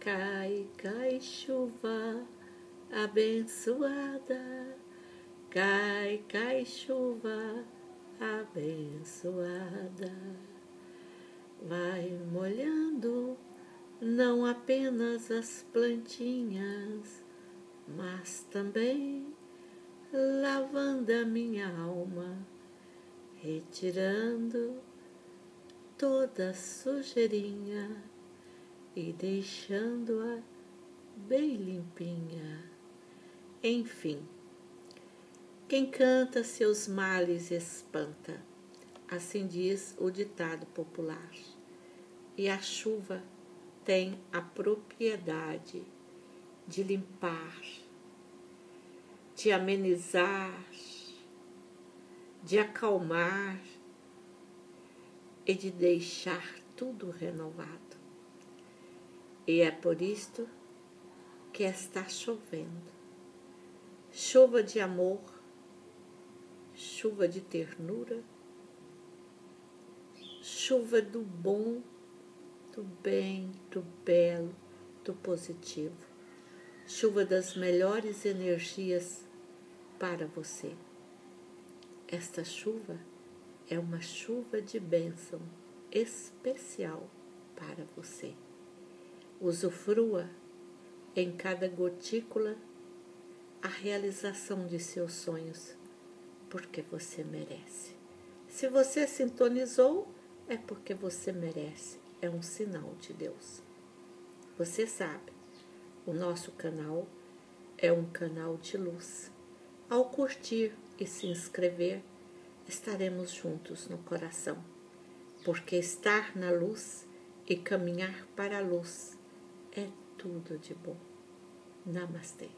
Cai, cai chuva abençoada, cai, cai chuva abençoada. Vai molhando não apenas as plantinhas, mas também lavando a minha alma, retirando toda sujeirinha e deixando-a bem limpinha. Enfim, quem canta seus males espanta, assim diz o ditado popular. E a chuva tem a propriedade de limpar, de amenizar, de acalmar e de deixar tudo renovado. E é por isto que está chovendo. Chuva de amor, chuva de ternura, chuva do bom, do bem, do belo, do positivo. Chuva das melhores energias para você. Esta chuva é uma chuva de bênção especial para você. Usufrua em cada gotícula a realização de seus sonhos, porque você merece. Se você sintonizou, é porque você merece. É um sinal de Deus. Você sabe, o nosso canal é um canal de luz. Ao curtir e se inscrever, estaremos juntos no coração, porque estar na luz e caminhar para a luz é tudo de bom. Namastê.